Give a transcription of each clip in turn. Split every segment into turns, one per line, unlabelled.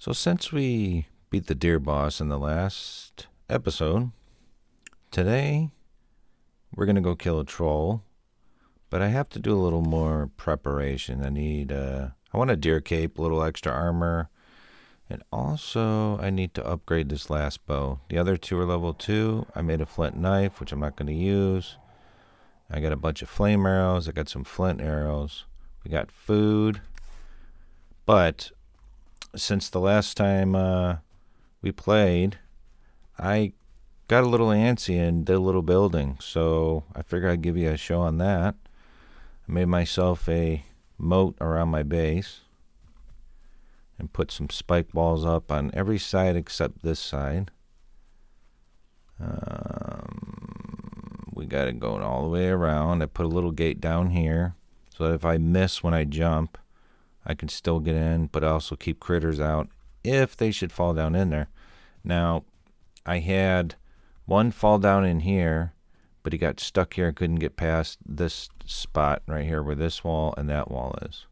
So since we beat the deer boss in the last episode, today we're going to go kill a troll. But I have to do a little more preparation. I need, uh, I want a deer cape, a little extra armor. And also, I need to upgrade this last bow. The other two are level 2. I made a flint knife, which I'm not going to use. I got a bunch of flame arrows. I got some flint arrows. We got food. But since the last time uh, we played, I got a little antsy and did a little building. So I figured I'd give you a show on that. I made myself a moat around my base and put some spike balls up on every side except this side. Um, we got it going all the way around. I put a little gate down here so that if I miss when I jump, I can still get in, but also keep critters out if they should fall down in there. Now, I had one fall down in here, but he got stuck here and couldn't get past this spot right here where this wall and that wall is.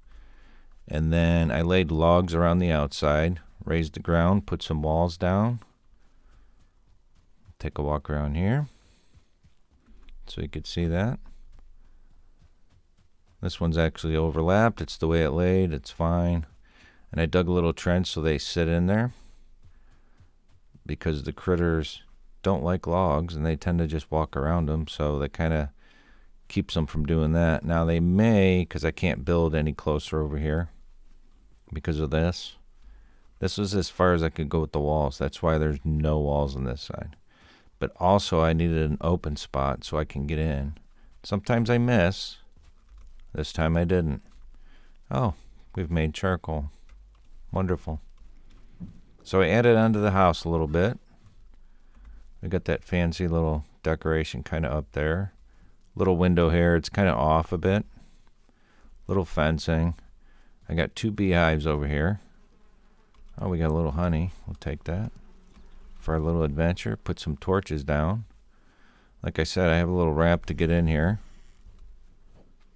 And then I laid logs around the outside, raised the ground, put some walls down. Take a walk around here so you could see that. This one's actually overlapped. It's the way it laid. It's fine. And I dug a little trench so they sit in there because the critters don't like logs and they tend to just walk around them. So that kind of keeps them from doing that. Now they may, because I can't build any closer over here because of this. This was as far as I could go with the walls. That's why there's no walls on this side. But also I needed an open spot so I can get in. Sometimes I miss. This time I didn't. Oh, we've made charcoal. Wonderful. So I added onto the house a little bit. We got that fancy little decoration kind of up there. Little window here. It's kind of off a bit. Little fencing. I got two beehives over here. Oh, we got a little honey. We'll take that for our little adventure. Put some torches down. Like I said, I have a little ramp to get in here.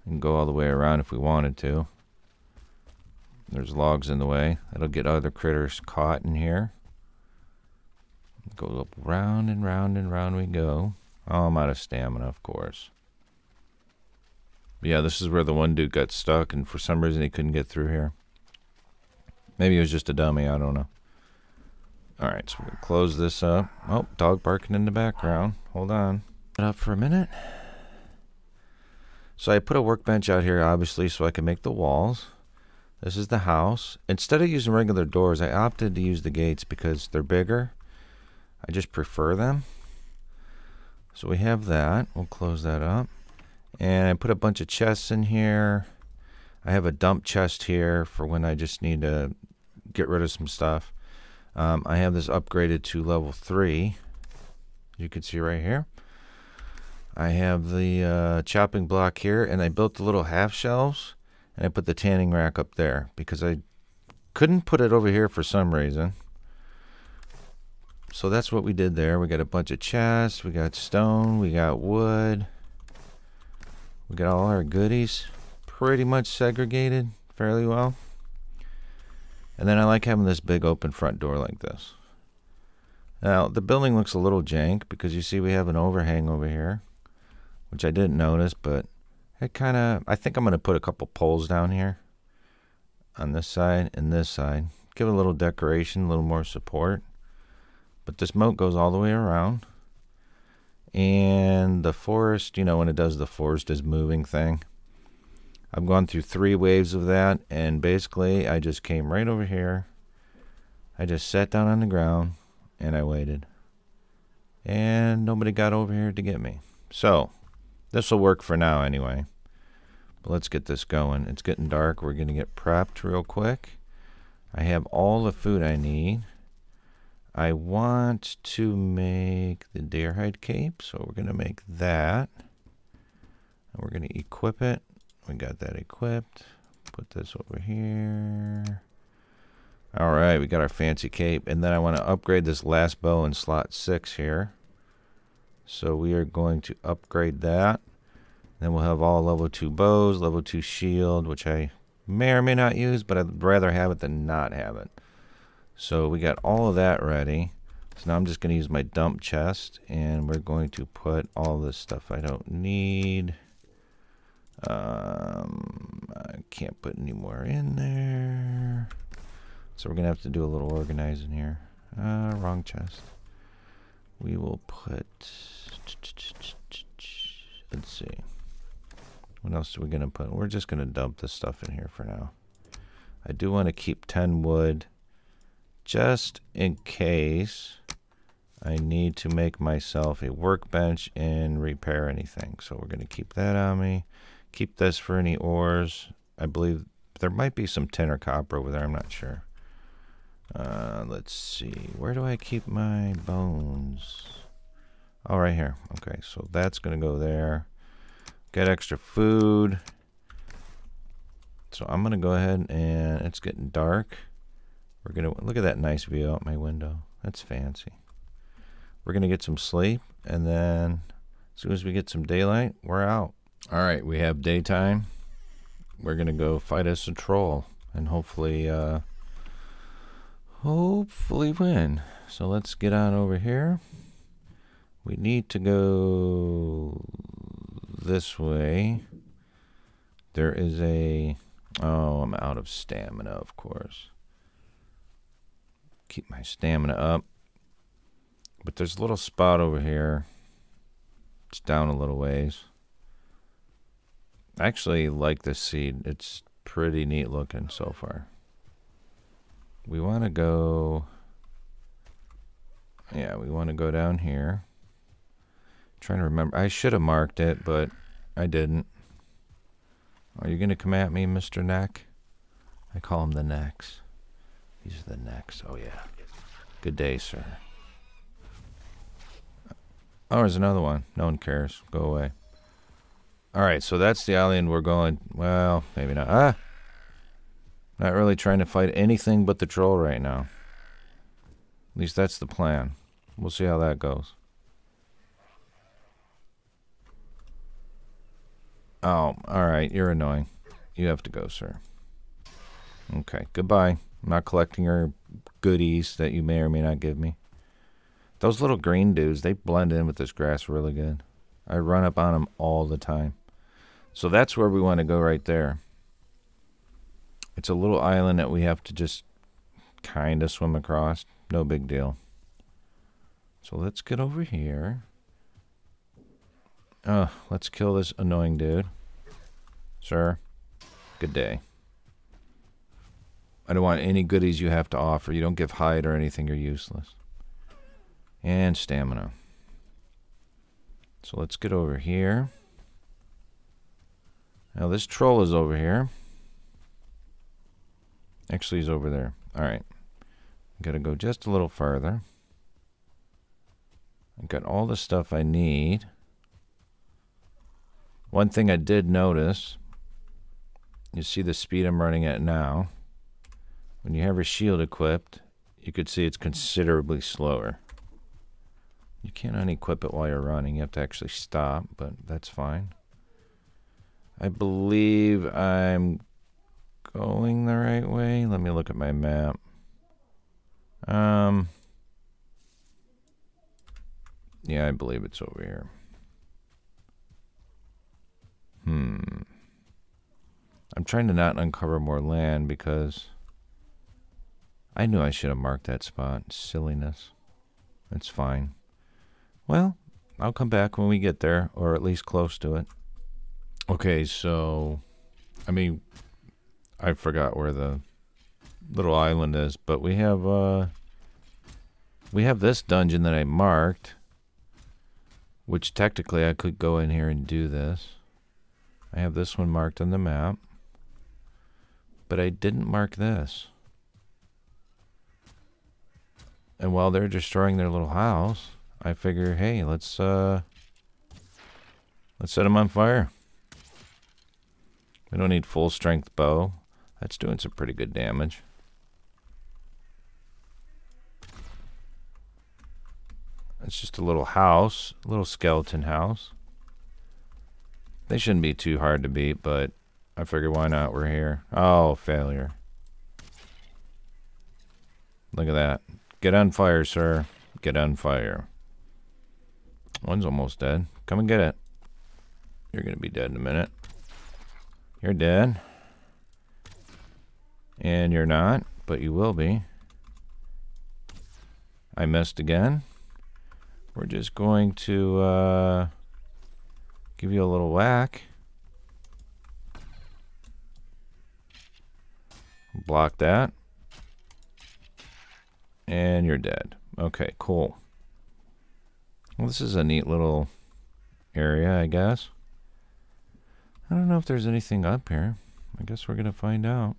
And go all the way around if we wanted to. There's logs in the way. That'll get other critters caught in here. Go up round and round and round we go. Oh, I'm out of stamina, of course. But yeah, this is where the one dude got stuck, and for some reason he couldn't get through here. Maybe he was just a dummy, I don't know. Alright, so we'll close this up. Oh, dog barking in the background. Hold on. Up for a minute. So I put a workbench out here, obviously, so I can make the walls. This is the house. Instead of using regular doors, I opted to use the gates because they're bigger. I just prefer them. So we have that. We'll close that up. And I put a bunch of chests in here. I have a dump chest here for when I just need to get rid of some stuff. Um, I have this upgraded to level 3. You can see right here. I have the uh, chopping block here, and I built the little half shelves, and I put the tanning rack up there because I couldn't put it over here for some reason. So that's what we did there. We got a bunch of chests, we got stone, we got wood, we got all our goodies pretty much segregated fairly well. And then I like having this big open front door like this. Now, the building looks a little jank because you see we have an overhang over here which I didn't notice, but it kind of, I think I'm going to put a couple poles down here on this side and this side. Give it a little decoration, a little more support. But this moat goes all the way around. And the forest, you know, when it does the forest is moving thing. I've gone through three waves of that, and basically I just came right over here. I just sat down on the ground, and I waited. And nobody got over here to get me. So, this will work for now anyway. But let's get this going. It's getting dark. We're going to get prepped real quick. I have all the food I need. I want to make the deer hide cape, so we're going to make that. And we're going to equip it. We got that equipped. Put this over here. All right, we got our fancy cape. And then I want to upgrade this last bow in slot 6 here. So we are going to upgrade that. Then we'll have all level 2 bows, level 2 shield, which I may or may not use, but I'd rather have it than not have it. So we got all of that ready. So now I'm just going to use my dump chest and we're going to put all this stuff I don't need. Um, I can't put any more in there. So we're going to have to do a little organizing here. Uh, wrong chest. We will put... Let's see. What else are we going to put? We're just going to dump this stuff in here for now. I do want to keep 10 wood just in case I need to make myself a workbench and repair anything. So we're going to keep that on me. Keep this for any ores. I believe there might be some tin or copper over there. I'm not sure. Uh, let's see. Where do I keep my bones? Oh, right here. Okay, so that's going to go there. Get extra food. So I'm going to go ahead and it's getting dark. We're going to look at that nice view out my window. That's fancy. We're going to get some sleep and then as soon as we get some daylight, we're out. All right, we have daytime. We're going to go fight us a troll and hopefully uh hopefully win. So let's get on over here. We need to go this way. There is a Oh, I'm out of stamina, of course. Keep my stamina up. But there's a little spot over here. It's down a little ways. I actually like this seed. It's pretty neat looking so far. We want to go... Yeah, we want to go down here. Trying to remember. I should have marked it, but I didn't. Are you going to come at me, Mr. Neck? I call him the Necks. These are the Necks. Oh, yeah. Good day, sir. Oh, there's another one. No one cares. Go away. All right, so that's the island we're going. Well, maybe not. Ah! Not really trying to fight anything but the troll right now. At least that's the plan. We'll see how that goes. Oh, all right. You're annoying. You have to go, sir. Okay, goodbye. I'm not collecting your goodies that you may or may not give me. Those little green dudes, they blend in with this grass really good. I run up on them all the time. So that's where we want to go right there. It's a little island that we have to just kind of swim across. No big deal. So let's get over here. Uh, let's kill this annoying dude. Sir, good day. I don't want any goodies you have to offer. You don't give hide or anything. You're useless. And stamina. So let's get over here. Now this troll is over here. Actually, he's over there. All right. Got to go just a little farther. I've got all the stuff I need. One thing I did notice, you see the speed I'm running at now. When you have your shield equipped, you could see it's considerably slower. You can't unequip it while you're running. You have to actually stop, but that's fine. I believe I'm going the right way. Let me look at my map. Um, yeah, I believe it's over here. Hmm. I'm trying to not uncover more land because I knew I should have marked that spot. Silliness. That's fine. Well, I'll come back when we get there, or at least close to it. Okay, so, I mean, I forgot where the little island is, but we have, uh, we have this dungeon that I marked, which technically I could go in here and do this. I have this one marked on the map. But I didn't mark this. And while they're destroying their little house, I figure, hey, let's uh let's set them on fire. We don't need full strength bow. That's doing some pretty good damage. It's just a little house, a little skeleton house. They shouldn't be too hard to beat, but I figured why not? We're here. Oh, failure. Look at that. Get on fire, sir. Get on fire. One's almost dead. Come and get it. You're going to be dead in a minute. You're dead. And you're not, but you will be. I missed again. We're just going to uh, give you a little whack. Block that. And you're dead. Okay, cool. Well, this is a neat little area, I guess. I don't know if there's anything up here. I guess we're going to find out.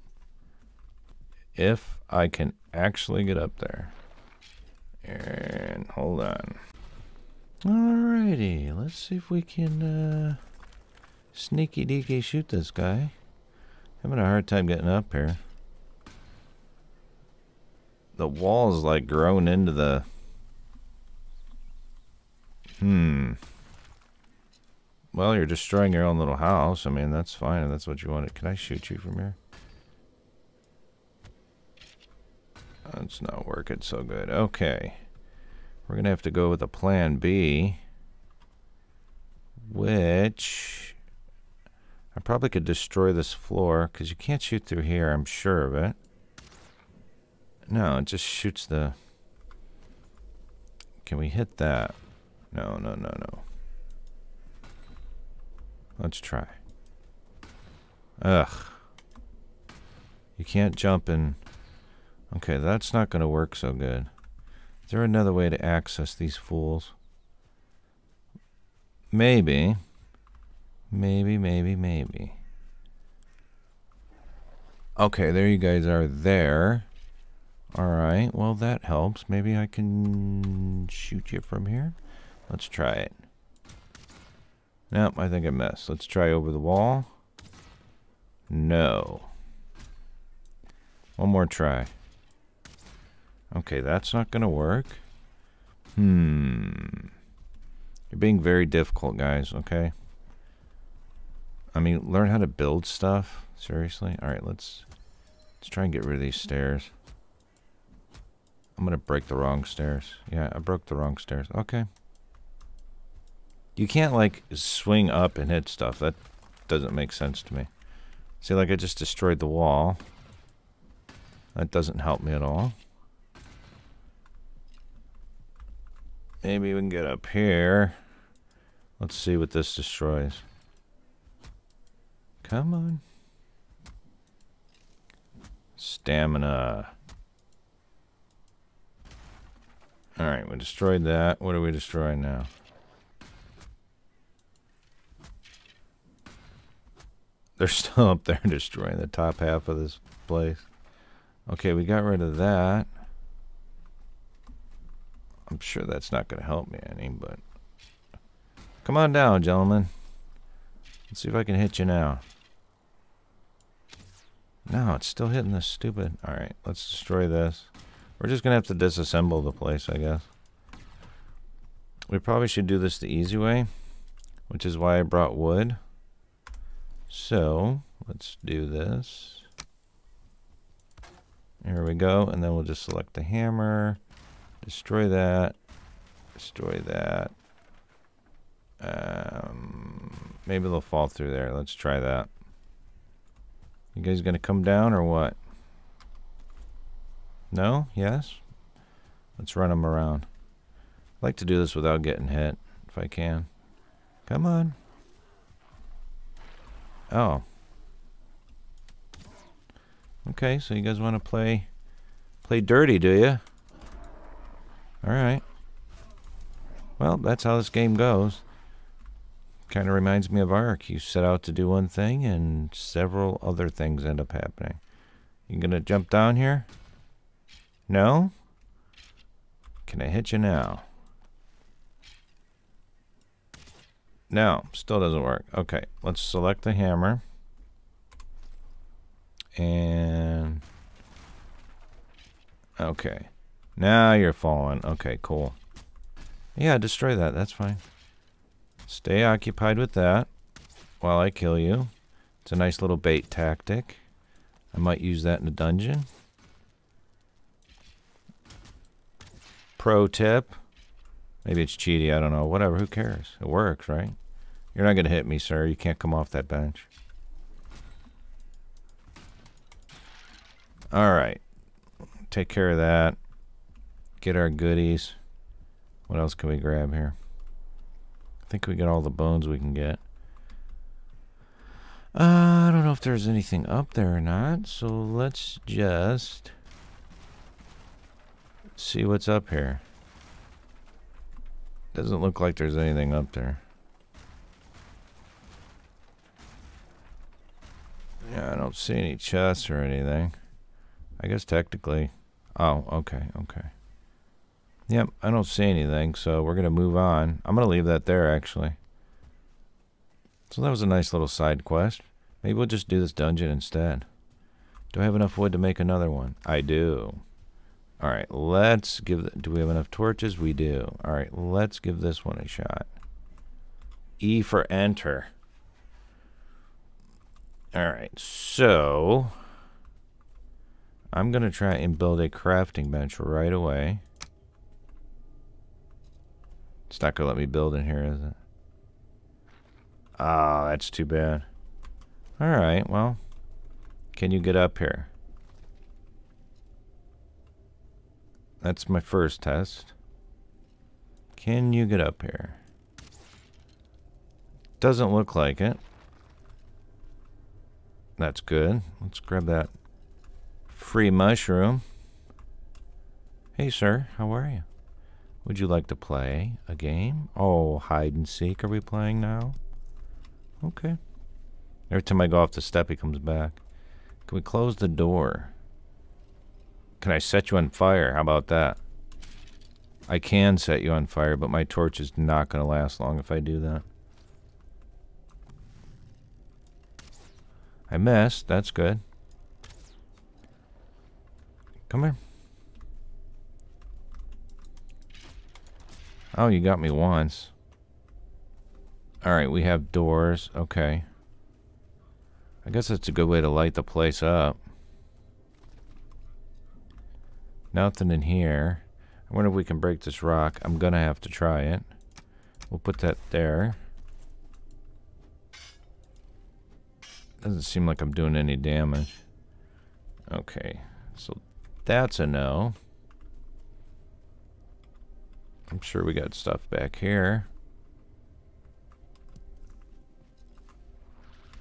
If I can actually get up there. And hold on. Uh, Alrighty, let's see if we can uh, sneaky deaky shoot this guy. Having a hard time getting up here. The wall's like grown into the... Hmm. Well, you're destroying your own little house. I mean, that's fine that's what you wanted. Can I shoot you from here? That's not working so good. Okay. We're going to have to go with a plan B. Which... I probably could destroy this floor, because you can't shoot through here, I'm sure of it. No, it just shoots the... Can we hit that? No, no, no, no. Let's try. Ugh. You can't jump in... Okay, that's not going to work so good. Is there another way to access these fools? Maybe. Maybe, maybe, maybe. Okay, there you guys are there. Alright, well that helps. Maybe I can shoot you from here? Let's try it. Nope, I think I missed. Let's try over the wall. No. One more try. Okay, that's not going to work. Hmm. You're being very difficult, guys, okay? I mean, learn how to build stuff. Seriously? Alright, let's let's try and get rid of these stairs. I'm gonna break the wrong stairs. Yeah, I broke the wrong stairs. Okay. You can't, like, swing up and hit stuff. That doesn't make sense to me. See, like, I just destroyed the wall. That doesn't help me at all. Maybe we can get up here. Let's see what this destroys. Come on. Stamina. Alright, we destroyed that. What are we destroying now? They're still up there destroying the top half of this place. Okay, we got rid of that. I'm sure that's not going to help me any, but... Come on down, gentlemen. Let's see if I can hit you now. No, it's still hitting this stupid... Alright, let's destroy this. We're just going to have to disassemble the place, I guess. We probably should do this the easy way, which is why I brought wood. So, let's do this. Here we go, and then we'll just select the hammer. Destroy that. Destroy that. Um, maybe they'll fall through there. Let's try that. You guys gonna come down or what? No? Yes? Let's run them around. i like to do this without getting hit, if I can. Come on. Oh. Okay, so you guys want to play play dirty, do you? Alright. Well, that's how this game goes. Kind of reminds me of Ark. You set out to do one thing, and several other things end up happening. You gonna jump down here? No? Can I hit you now? No, still doesn't work. Okay, let's select the hammer. And... Okay. Now you're falling. Okay, cool. Yeah, destroy that. That's fine. Stay occupied with that while I kill you. It's a nice little bait tactic. I might use that in a dungeon. Pro tip. Maybe it's cheaty. I don't know. Whatever. Who cares? It works, right? You're not going to hit me, sir. You can't come off that bench. All right. Take care of that. Get our goodies. What else can we grab here? I think we got all the bones we can get. Uh, I don't know if there's anything up there or not, so let's just see what's up here. Doesn't look like there's anything up there. Yeah, I don't see any chests or anything. I guess technically. Oh, okay, okay. Yep, I don't see anything, so we're going to move on. I'm going to leave that there, actually. So that was a nice little side quest. Maybe we'll just do this dungeon instead. Do I have enough wood to make another one? I do. Alright, let's give... Do we have enough torches? We do. Alright, let's give this one a shot. E for enter. Alright, so... I'm going to try and build a crafting bench right away. It's not going to let me build in here, is it? Oh, that's too bad. Alright, well. Can you get up here? That's my first test. Can you get up here? Doesn't look like it. That's good. Let's grab that free mushroom. Hey, sir. How are you? Would you like to play a game? Oh, hide and seek are we playing now? Okay. Every time I go off the step, he comes back. Can we close the door? Can I set you on fire? How about that? I can set you on fire, but my torch is not going to last long if I do that. I missed. That's good. Come here. Oh, you got me once. Alright, we have doors. Okay. I guess that's a good way to light the place up. Nothing in here. I wonder if we can break this rock. I'm gonna have to try it. We'll put that there. Doesn't seem like I'm doing any damage. Okay, so that's a no. I'm sure we got stuff back here.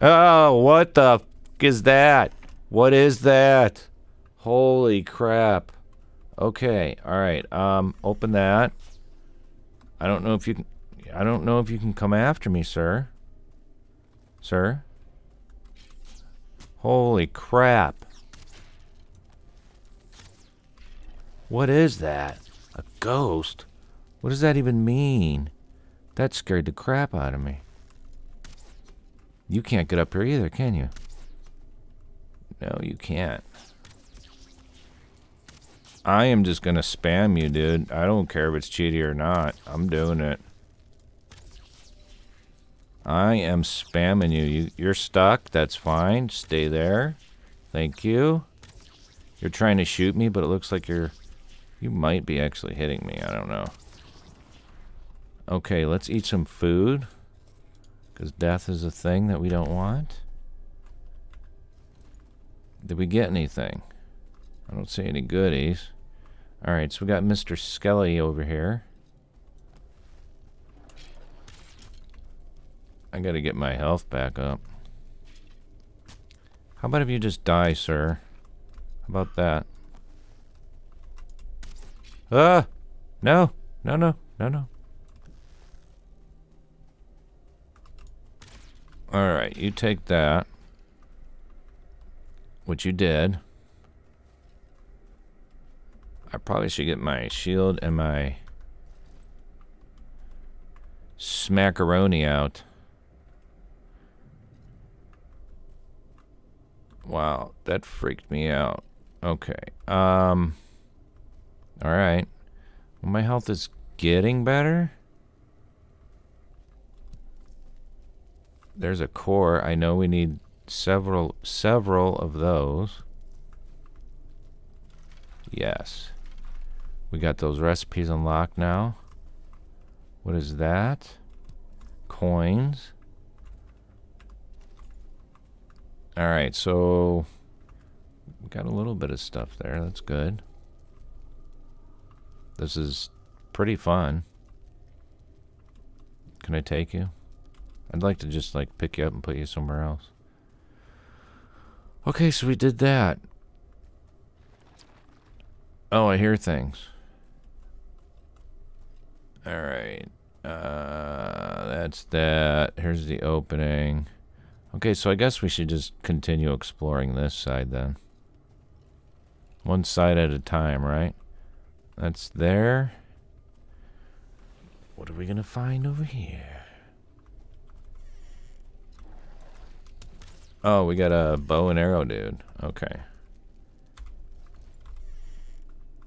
Oh, what the is that? What is that? Holy crap. Okay, alright. Um, open that. I don't know if you can... I don't know if you can come after me, sir. Sir? Holy crap. What is that? A ghost? What does that even mean? That scared the crap out of me. You can't get up here either, can you? No, you can't. I am just gonna spam you, dude. I don't care if it's cheaty or not. I'm doing it. I am spamming you. you. You're stuck. That's fine. Stay there. Thank you. You're trying to shoot me, but it looks like you're... You might be actually hitting me. I don't know. Okay, let's eat some food. Because death is a thing that we don't want. Did we get anything? I don't see any goodies. Alright, so we got Mr. Skelly over here. I gotta get my health back up. How about if you just die, sir? How about that? Ah! No! No, no, no, no. Alright, you take that. Which you did. I probably should get my shield and my smackaroni out. Wow, that freaked me out. Okay. Um All right. Well, my health is getting better. There's a core. I know we need several several of those. Yes. We got those recipes unlocked now. What is that? Coins. Alright, so we got a little bit of stuff there. That's good. This is pretty fun. Can I take you? I'd like to just like pick you up and put you somewhere else. Okay, so we did that. Oh, I hear things. Alright. Uh, that's that. Here's the opening. Okay, so I guess we should just continue exploring this side then. One side at a time, right? That's there. What are we going to find over here? Oh, we got a bow and arrow dude. Okay.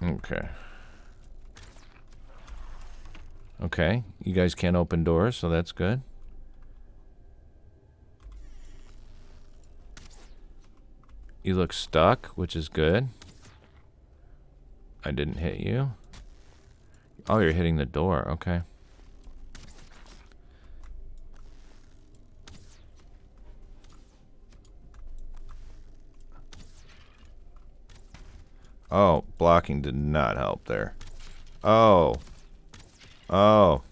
Okay. Okay, you guys can't open doors, so that's good. You look stuck, which is good. I didn't hit you. Oh, you're hitting the door. Okay. Oh, blocking did not help there. Oh. Oh.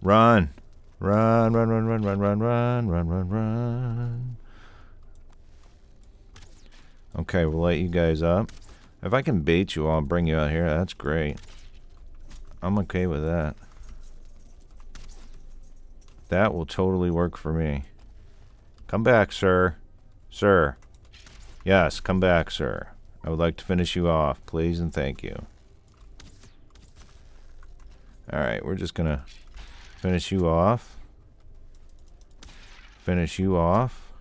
Run. Run, run, run, run, run, run, run, run, run, run. Okay, we'll let you guys up. If I can bait you, I'll bring you out here. That's great. I'm okay with that. That will totally work for me. Come back, sir. Sir. Yes, come back, sir. I would like to finish you off, please and thank you. Alright, we're just gonna finish you off. Finish you off.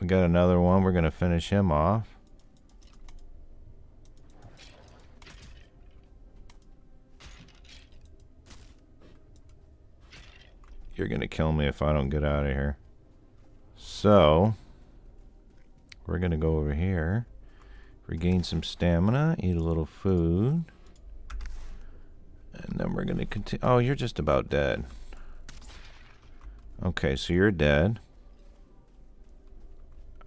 We got another one. We're gonna finish him off. You're gonna kill me if I don't get out of here. So, we're gonna go over here. Regain some stamina, eat a little food. And then we're going to continue. Oh, you're just about dead. Okay, so you're dead.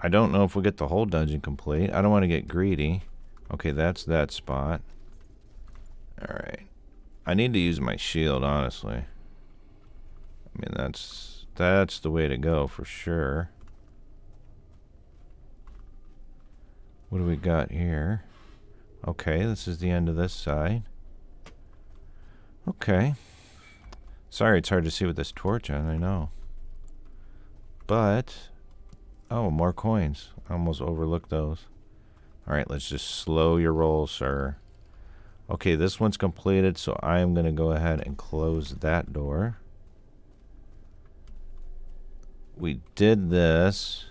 I don't know if we'll get the whole dungeon complete. I don't want to get greedy. Okay, that's that spot. Alright. I need to use my shield, honestly. I mean, that's that's the way to go for sure. What do we got here? Okay, this is the end of this side. Okay. Sorry, it's hard to see with this torch on, I know. But, oh, more coins. I almost overlooked those. Alright, let's just slow your roll, sir. Okay, this one's completed, so I am going to go ahead and close that door. We did this.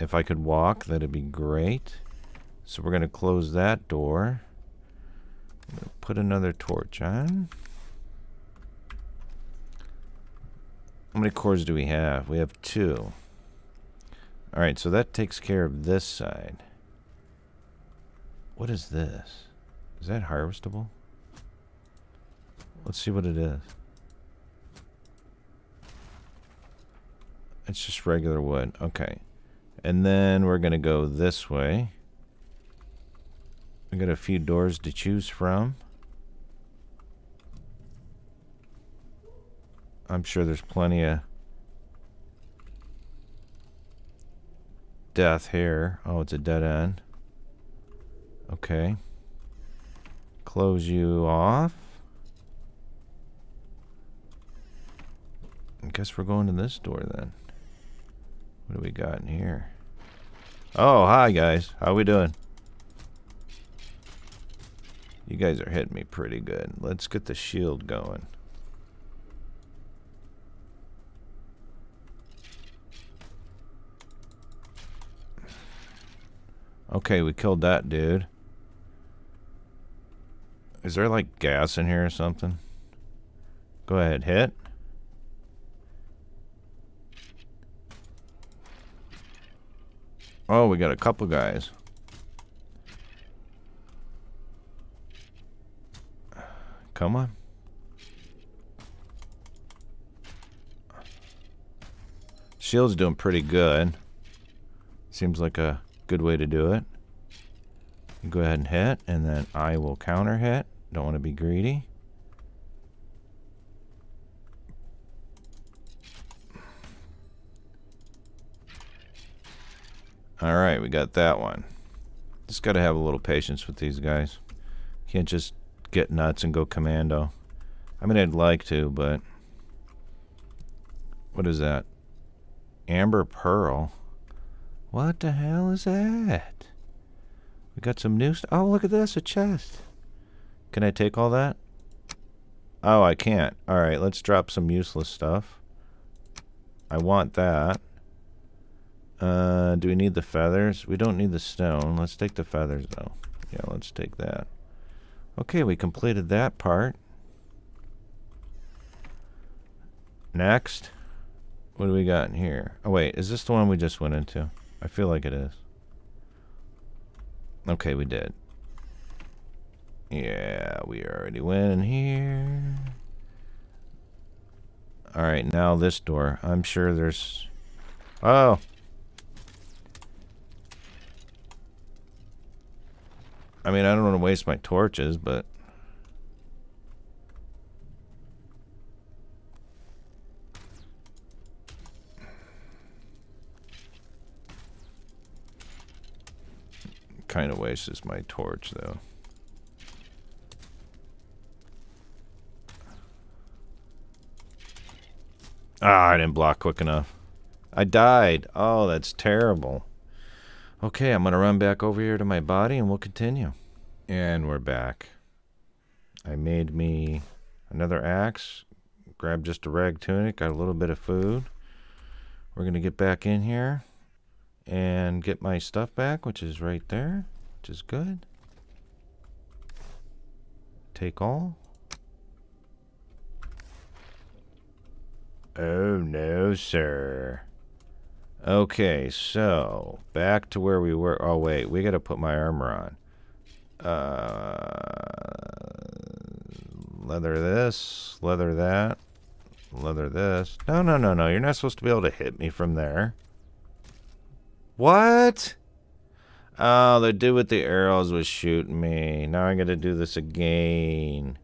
If I could walk, that'd be great. So we're going to close that door. Put another torch on. How many cores do we have? We have two. Alright, so that takes care of this side. What is this? Is that harvestable? Let's see what it is. It's just regular wood. Okay. And then we're going to go this way. We got a few doors to choose from. I'm sure there's plenty of death here. Oh, it's a dead end. Okay. Close you off. I guess we're going to this door then. What do we got in here? Oh, hi guys. How we doing? You guys are hitting me pretty good. Let's get the shield going. Okay, we killed that dude. Is there like gas in here or something? Go ahead, hit. Oh, we got a couple guys. Come on. Shield's doing pretty good. Seems like a good way to do it. Go ahead and hit, and then I will counter hit. Don't want to be greedy. Alright, we got that one. Just got to have a little patience with these guys. Can't just get nuts and go commando. I mean, I'd like to, but... What is that? Amber Pearl. What the hell is that? We got some new stuff. Oh, look at this, a chest. Can I take all that? Oh, I can't. Alright, let's drop some useless stuff. I want that. Uh, do we need the feathers? We don't need the stone. Let's take the feathers, though. Yeah, let's take that. Okay, we completed that part. Next. What do we got in here? Oh, wait. Is this the one we just went into? I feel like it is. Okay, we did. Yeah, we already went in here. Alright, now this door. I'm sure there's... Oh! I mean, I don't want to waste my torches, but... kind of wastes my torch, though. Ah, I didn't block quick enough. I died. Oh, that's terrible. Okay, I'm going to run back over here to my body and we'll continue. And we're back. I made me another axe, grabbed just a rag tunic, got a little bit of food. We're going to get back in here and get my stuff back, which is right there, which is good. Take all. Oh, no, sir. Okay, so back to where we were. Oh, wait, we got to put my armor on. Uh, leather this, leather that, leather this. No, no, no, no. You're not supposed to be able to hit me from there. What? Oh, the dude with the arrows was shooting me. Now I gotta do this again.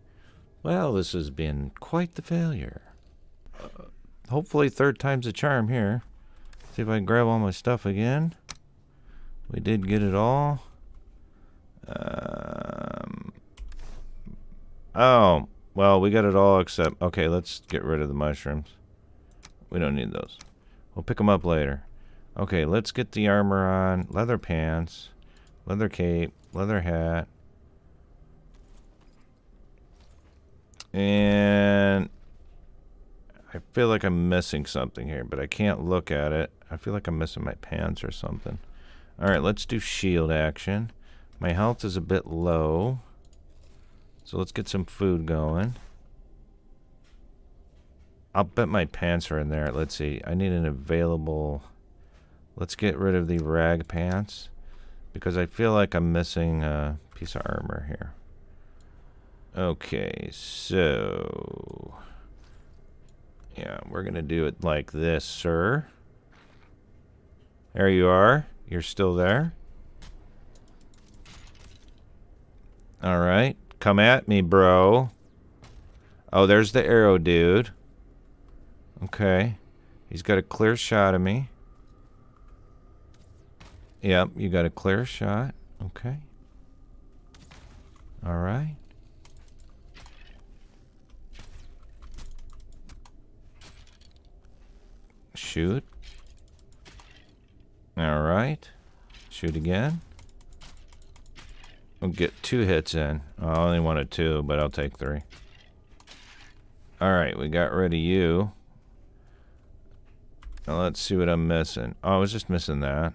Well, this has been quite the failure. Uh, hopefully third time's a charm here. See if I can grab all my stuff again. We did get it all. Um, oh, well, we got it all except... Okay, let's get rid of the mushrooms. We don't need those. We'll pick them up later. Okay, let's get the armor on. Leather pants, leather cape, leather hat. And I feel like I'm missing something here, but I can't look at it. I feel like I'm missing my pants or something. Alright, let's do shield action. My health is a bit low. So let's get some food going. I'll bet my pants are in there. Let's see. I need an available... Let's get rid of the rag pants because I feel like I'm missing a piece of armor here. Okay, so yeah, we're going to do it like this, sir. There you are. You're still there. All right. Come at me, bro. Oh, there's the arrow dude. Okay. He's got a clear shot of me. Yep, you got a clear shot. Okay. All right. Shoot. All right. Shoot again. We'll get two hits in. Oh, I only wanted two, but I'll take three. All right, we got rid of you. Now let's see what I'm missing. Oh, I was just missing that.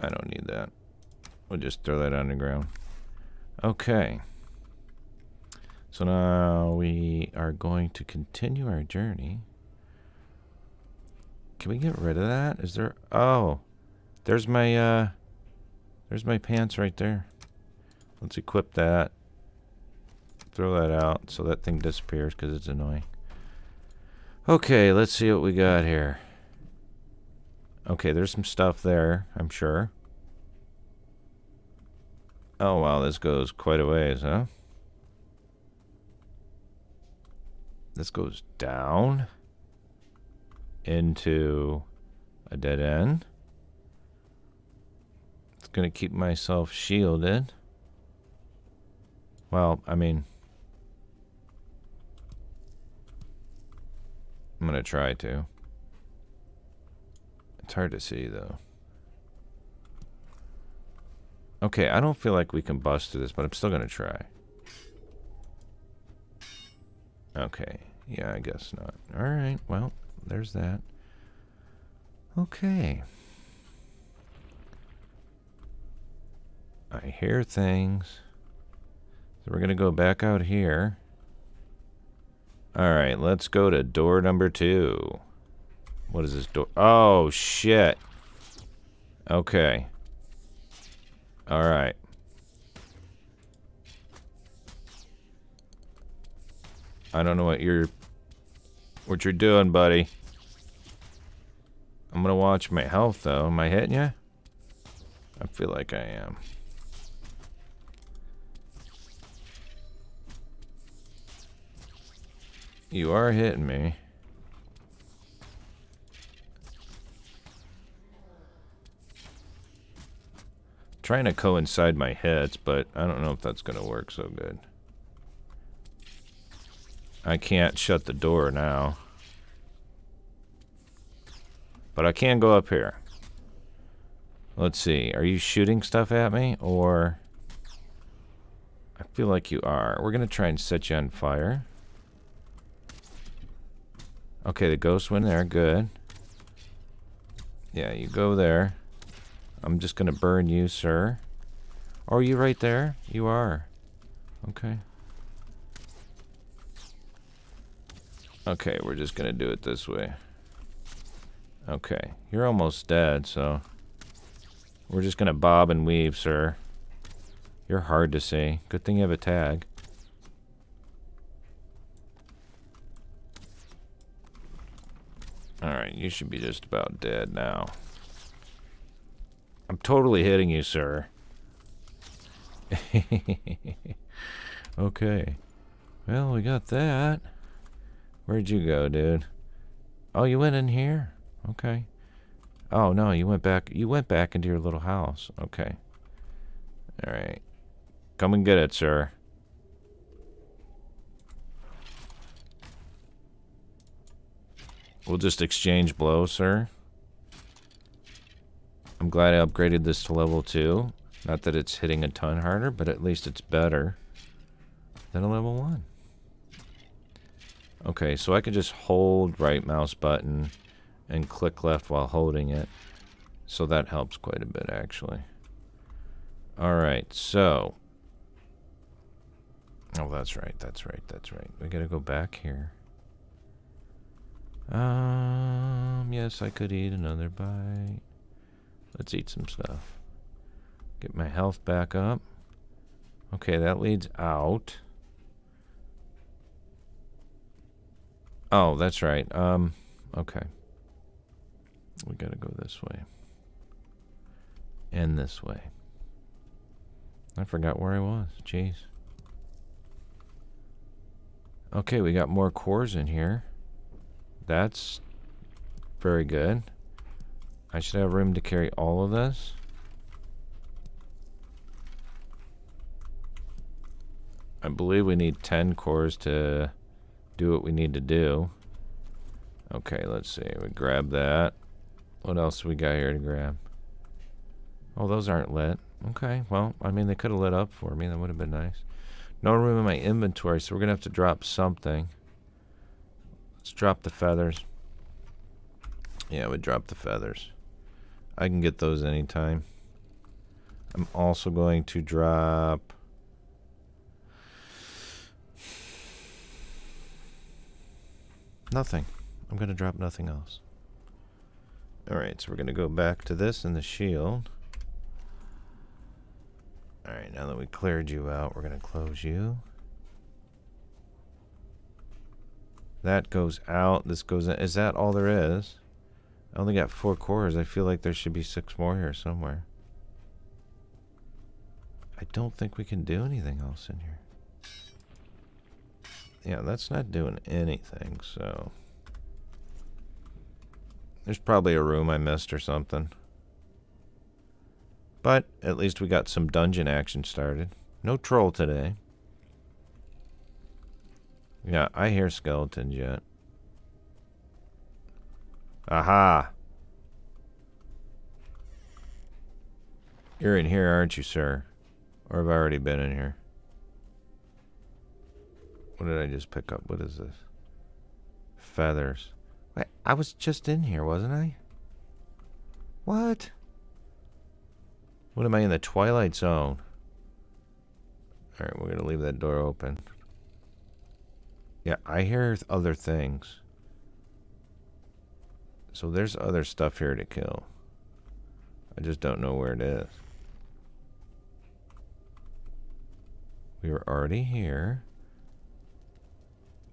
I don't need that. We'll just throw that on the ground. Okay. So now we are going to continue our journey. Can we get rid of that? Is there... Oh. There's my, uh... There's my pants right there. Let's equip that. throw that out so that thing disappears because it's annoying. Okay, let's see what we got here. Okay, there's some stuff there, I'm sure. Oh, wow, this goes quite a ways, huh? This goes down into a dead end. It's going to keep myself shielded. Well, I mean... I'm going to try to. It's hard to see, though. Okay, I don't feel like we can bust through this, but I'm still going to try. Okay. Yeah, I guess not. Alright, well, there's that. Okay. I hear things. So we're going to go back out here. Alright, let's go to door number two. What is this door? Oh, shit. Okay. Alright. I don't know what you're... What you're doing, buddy. I'm gonna watch my health, though. Am I hitting you? I feel like I am. You are hitting me. Trying to coincide my hits, but I don't know if that's to work so good. I can't shut the door now. But I can go up here. Let's see. Are you shooting stuff at me? Or... I feel like you are. We're going to try and set you on fire. Okay, the ghost went there. Good. Yeah, you go there. I'm just going to burn you, sir. Are you right there? You are. Okay. Okay, we're just to do it this way. Okay, you're almost dead, so... We're just to bob and weave, sir. You're hard to see. Good thing you have a tag. Alright, you should be just about dead now. I'm totally hitting you, sir. okay. Well, we got that. Where'd you go, dude? Oh, you went in here? Okay. Oh, no, you went back. You went back into your little house. Okay. All right. Come and get it, sir. We'll just exchange blows, sir. I'm glad I upgraded this to level 2. Not that it's hitting a ton harder, but at least it's better than a level 1. Okay, so I can just hold right mouse button and click left while holding it. So that helps quite a bit, actually. Alright, so... Oh, that's right, that's right, that's right. We gotta go back here. Um, yes, I could eat another bite. Let's eat some stuff. Get my health back up. Okay, that leads out. Oh, that's right. Um, okay. We gotta go this way. And this way. I forgot where I was. Jeez. Okay, we got more cores in here. That's very good. I should have room to carry all of this. I believe we need 10 cores to do what we need to do. Okay, let's see. We grab that. What else we got here to grab? Oh, those aren't lit. Okay, well, I mean, they could have lit up for me. That would have been nice. No room in my inventory, so we're going to have to drop something. Let's drop the feathers. Yeah, we drop the feathers. I can get those anytime. I'm also going to drop... Nothing. I'm going to drop nothing else. Alright, so we're going to go back to this and the shield. Alright, now that we cleared you out, we're going to close you. That goes out. This goes in. Is that all there is? I only got four cores. I feel like there should be six more here somewhere. I don't think we can do anything else in here. Yeah, that's not doing anything, so... There's probably a room I missed or something. But at least we got some dungeon action started. No troll today. Yeah, I hear skeletons yet. Aha! You're in here, aren't you, sir? Or have I already been in here? What did I just pick up? What is this? Feathers. Wait, I was just in here, wasn't I? What? What am I in the Twilight Zone? Alright, we're going to leave that door open. Yeah, I hear other things. So there's other stuff here to kill. I just don't know where it is. We were already here.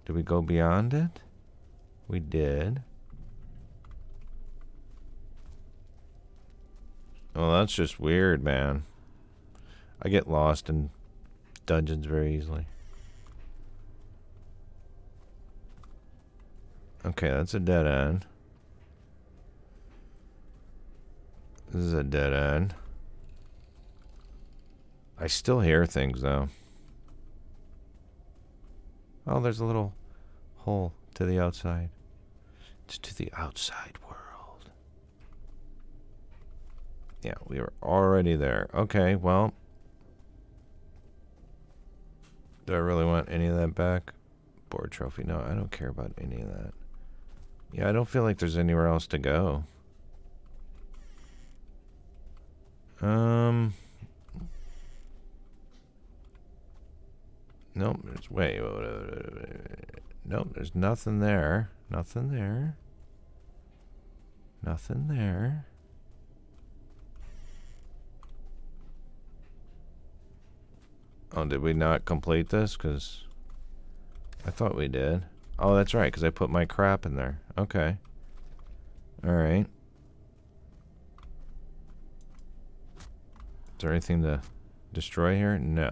Did we go beyond it? We did. Well, that's just weird, man. I get lost in dungeons very easily. Okay, that's a dead end. This is a dead end. I still hear things, though. Oh, there's a little hole to the outside. It's to the outside world. Yeah, we were already there. Okay, well. Do I really want any of that back? Boar trophy. No, I don't care about any of that. Yeah, I don't feel like there's anywhere else to go. Um... Nope, there's wait, Nope, there's nothing there. Nothing there. Nothing there. Oh, did we not complete this? Because I thought we did. Oh, that's right, because I put my crap in there. Okay. Alright. Is there anything to destroy here? No.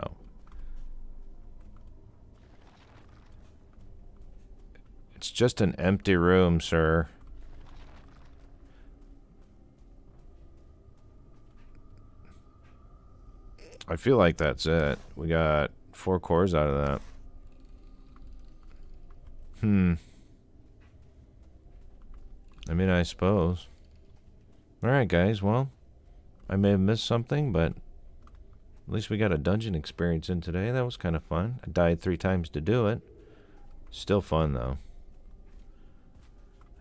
It's just an empty room, sir. I feel like that's it. We got four cores out of that. Hmm. I mean, I suppose. Alright, guys. Well, I may have missed something, but at least we got a dungeon experience in today. That was kind of fun. I died three times to do it. Still fun, though.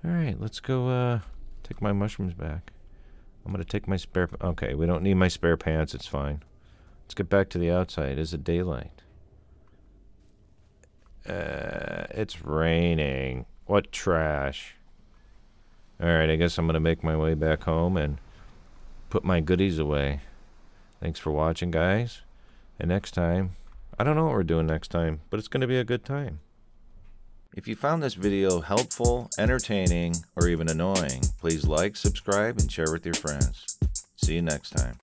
Alright, let's go uh, take my mushrooms back. I'm going to take my spare... Okay, we don't need my spare pants. It's fine. Let's get back to the outside. Is it daylight? Uh, it's raining. What trash. Alright, I guess I'm going to make my way back home and put my goodies away. Thanks for watching, guys. And next time, I don't know what we're doing next time, but it's going to be a good time. If you found this video helpful, entertaining, or even annoying, please like, subscribe, and share with your friends. See you next time.